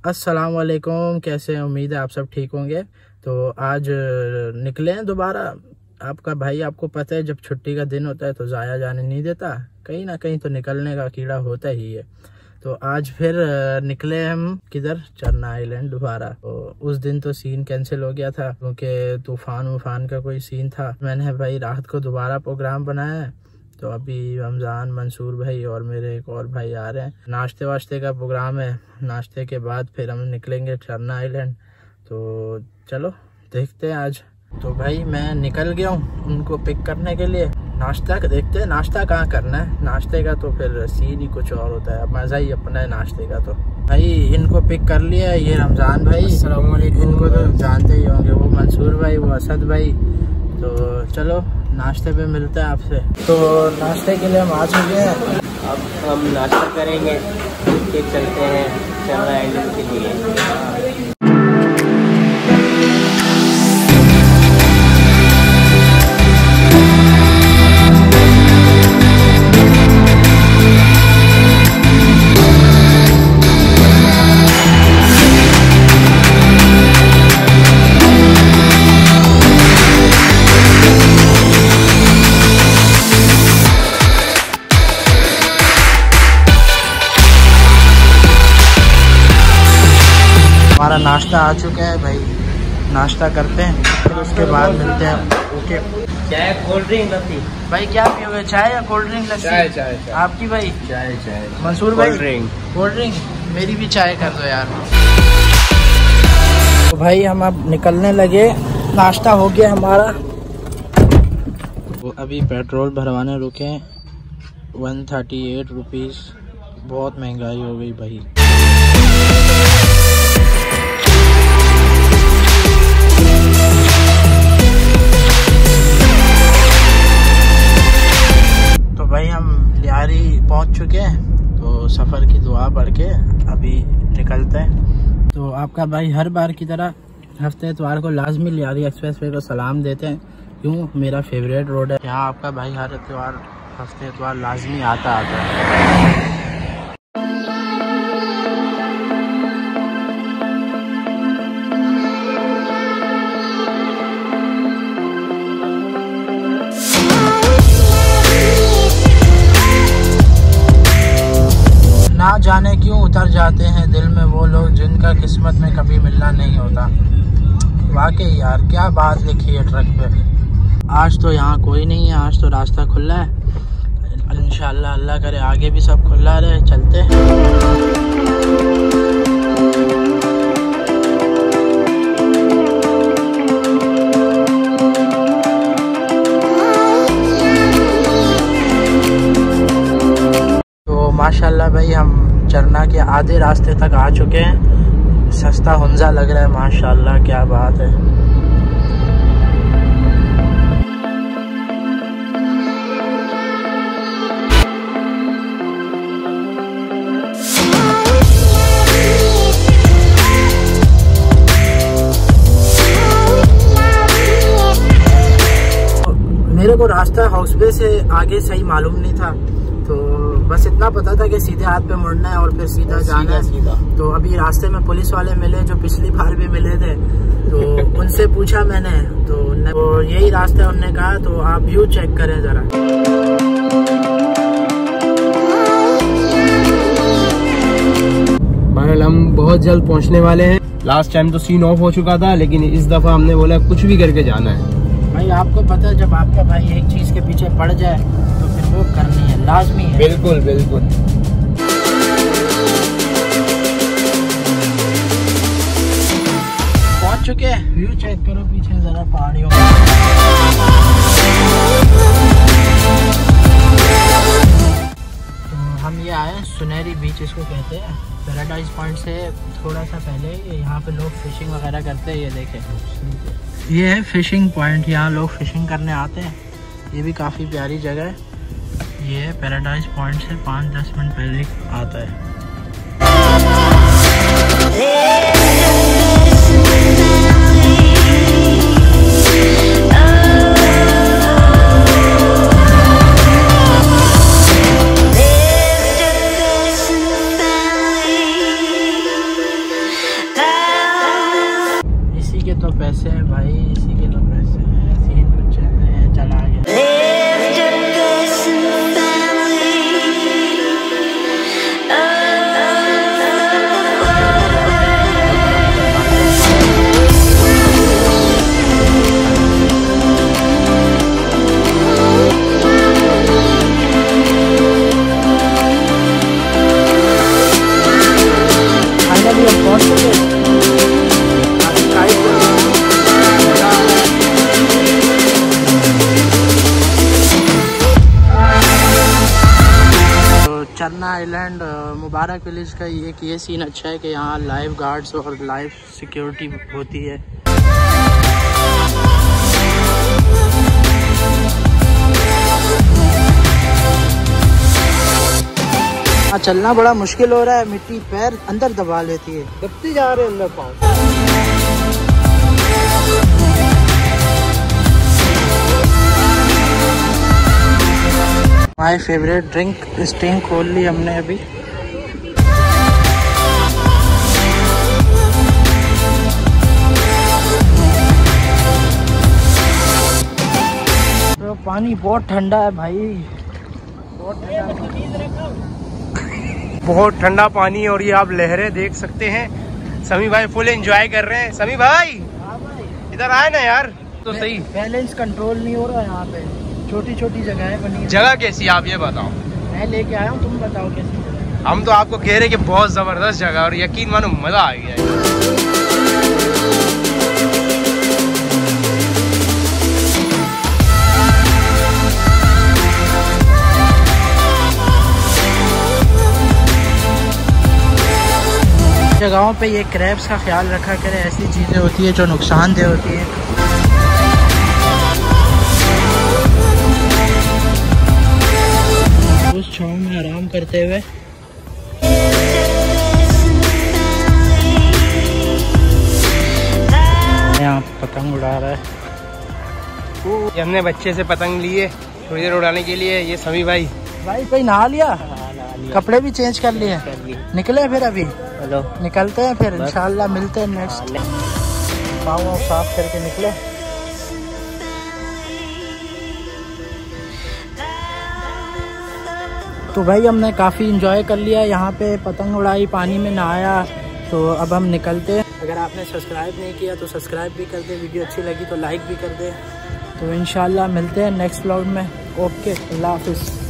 अस्सलाम वालेकुम कैसे हैं? उम्मीद है आप सब ठीक होंगे। तो आज निकले हैं दोबारा। आपका भाई, आपको पता है, जब छुट्टी का दिन होता है तो ज़ाया जाने नहीं देता। कहीं ना कहीं तो निकलने का कीड़ा होता ही है। तो आज फिर निकले हम किधर? चरना आइलैंड दोबारा। तो उस दिन तो सीन कैंसिल हो गया था, क्योंकि तूफ़ान वूफान का कोई सीन था। मैंने भाई रात को दोबारा प्रोग्राम बनाया तो अभी रमज़ान मंसूर भाई और मेरे एक और भाई आ रहे हैं। नाश्ते वाश्ते का प्रोग्राम है। नाश्ते के बाद फिर हम निकलेंगे चरना आइलैंड। तो चलो देखते हैं आज। तो भाई मैं निकल गया हूँ उनको पिक करने के लिए। नाश्ता का देखते हैं नाश्ता कहाँ करना है। नाश्ते का तो फिर सीन ही कुछ और होता है। मज़ा ही अपना है नाश्ते का तो। भाई इनको पिक कर लिया ये रमज़ान भाई। इनको तो जानते ही होंगे वो मंसूर भाई वो असद भाई। तो चलो नाश्ते पे मिलते हैं आपसे। तो नाश्ते के लिए हम आ चुके हैं। अब हम नाश्ता करेंगे चलते हैं, चल रहे के हमारा नाश्ता आ चुका है भाई। नाश्ता करते हैं फिर उसके बाद मिलते हैं। ओके चाय कोल्ड ड्रिंक लस्सी भाई क्या पियोगे चाय या कोल्ड ड्रिंक लस्सी चाय, चाय। आपकी भाई? चाय चाय। मंसूर भाई? कोल्ड ड्रिंक कोल्ड ड्रिंक मेरी भी चाय कर दो यार। तो भाई हम अब निकलने लगे। नाश्ता हो गया हमारा। वो अभी पेट्रोल भरवाने रुके वन थर्टी एट रुपीज़ बहुत महँगाई हो गई भाई। के अभी निकलते हैं। तो आपका भाई हर बार की तरह हफ़्ते एतवार को लाजमी लियारी एक्सप्रेस वे को सलाम देते हैं। क्यों? मेरा फेवरेट रोड है। यहाँ आपका भाई हर एतवार हफ़्ते एतवार लाजमी आता आता है। जाने क्यों उतर जाते हैं दिल में वो लोग जिनका किस्मत में कभी मिलना नहीं होता? वाकई यार, क्या बात लिखी है ट्रक पे? आज तो यहाँ कोई नहीं है, आज तो रास्ता खुला है। इंशाल्लाह, अल्लाह करे आगे भी सब खुला रहे, चलते तो माशाल्लाह भाई, हम चरना के आधे रास्ते तक आ चुके हैं। सस्ता हुंजा लग रहा है, माशाल्लाह, क्या बात है। मेरे को रास्ता हाउस वे से आगे सही मालूम नहीं था। बस इतना पता था कि सीधे हाथ पे मुड़ना है और फिर सीधा जाना सीधा, है। सीधा। तो अभी रास्ते में पुलिस वाले मिले जो पिछली बार भी मिले थे तो उनसे पूछा मैंने तो वो यही रास्ता उनने कहा तो आप व्यू चेक करें जरा। बहरहाल हम बहुत जल्द पहुँचने वाले हैं। लास्ट टाइम तो सीन ऑफ़ हो चुका था लेकिन इस दफ़ा हमने बोला कुछ भी करके जाना है। भाई आपको पता है जब आपका भाई एक चीज़ के पीछे पड़ जाए तो फिर वो करनी लाजमी है। बिल्कुल बिल्कुल। पहुँच चुके हैं। व्यू चेक करो पीछे जरा पहाड़ियों तो हम ये आए हैं सुनहरी बीच इसको कहते हैं। पैराडाइज पॉइंट से थोड़ा सा पहले यहाँ पे लोग फिशिंग वगैरह करते हैं ये देखें। ये है फिशिंग पॉइंट यहाँ लोग फिशिंग करने आते हैं। ये भी काफ़ी प्यारी जगह है। ये पैराडाइज पॉइंट से पाँच दस मिनट पहले आता है। इसी के तो पैसे भाई, इसी चन्ना आइलैंड मुबारक विलेज का एक ये सीन अच्छा है कि यहाँ लाइफ गार्ड्स और लाइफ सिक्योरिटी होती है। हाँ चलना बड़ा मुश्किल हो रहा है। मिट्टी पैर अंदर दबा लेती है। दबते जा रहे अंदर पाँव। माय फेवरेट ड्रिंक स्टिंग खोल ली हमने अभी। तो पानी बहुत ठंडा है भाई। बहुत ठंडा बहुत ठंडा पानी और ये आप लहरें देख सकते हैं। समी भाई फुल एंजॉय कर रहे हैं। समी भाई इधर आए ना यार। तो सही। बैलेंस कंट्रोल नहीं हो रहा यहाँ पे। छोटी छोटी जगह बनी जगह कैसी है आप ये बताओ। मैं लेके आया हूँ तुम बताओ कैसी हम तो आपको कह रहे हैं कि बहुत ज़बरदस्त जगह है और यकीन मानो मज़ा आ गया है। जगहों पे ये क्रैब्स का ख्याल रखा करें, ऐसी चीज़ें होती है जो नुकसानदेह होती है। उस में आराम करते हुए यहाँ पतंग उड़ा रहा है। हमने बच्चे से पतंग लिए थोड़ी देर उड़ाने के लिए, ये सभी भाई। भाई, कोई नहा लिया? कपड़े भी चेंज कर लिए निकले फिर अभी? हेलो। निकलते हैं फिर इंशाल्लाह मिलते हैं नेक्स्ट पाँव वाँव साफ़ करके निकले। तो भाई हमने काफ़ी इंजॉय कर लिया यहाँ पे पतंग उड़ाई पानी में नहाया तो अब हम निकलते हैं। अगर आपने सब्सक्राइब नहीं किया तो सब्सक्राइब भी कर दे वीडियो अच्छी लगी तो लाइक भी कर दे। तो इंशाल्लाह मिलते हैं नेक्स्ट व्लॉग में। ओके अल्लाह हाफिज़।